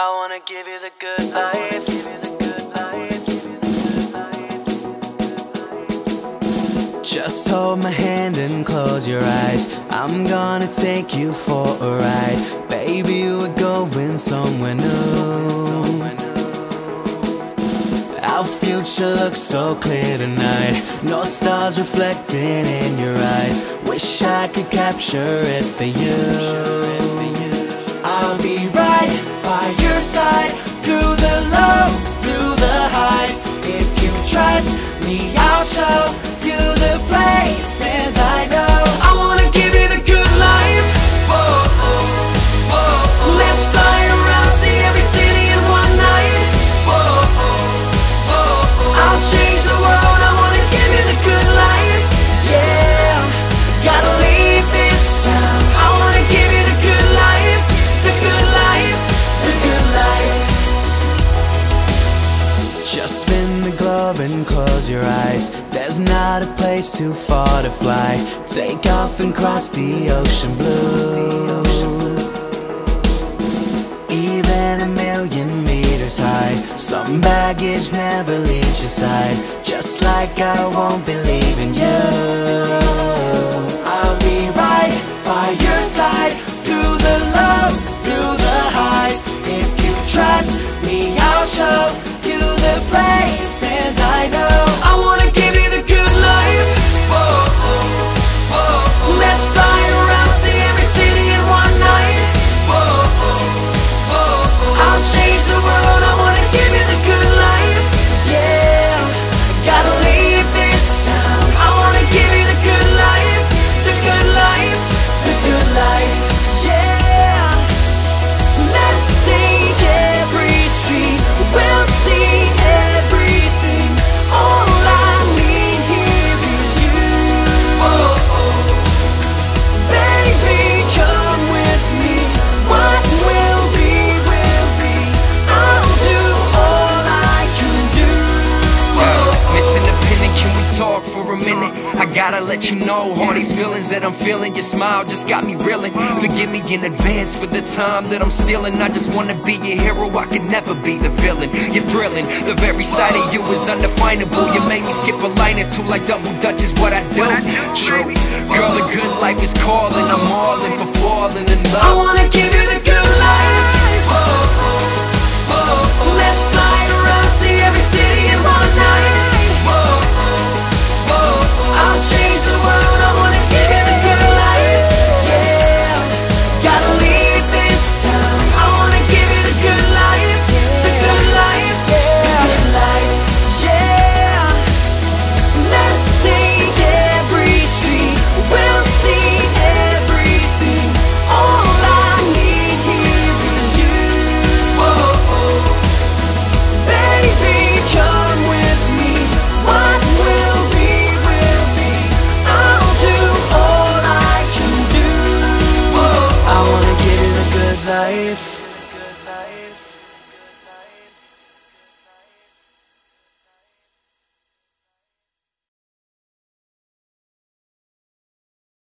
I wanna give you the good life. Just hold my hand and close your eyes. I'm gonna take you for a ride. Baby, we're going somewhere new. Our future looks so clear tonight. No stars reflecting in your eyes. Wish I could capture it for you. Show globe and close your eyes. There's not a place too far to fly. Take off and cross the ocean blue. Even a million meters high. Some baggage never leaves your side. Just like I won't be leaving you. Gotta let you know all these feelings that I'm feeling. Your smile just got me reeling. Forgive me in advance for the time that I'm stealing. I just wanna be your hero. I could never be the villain. You're thrilling. The very sight of you is undefinable. You make me skip a line or two like double dutch is what I do. True. Girl, the good life is calling. I'm all in for falling in love I wanna give you life.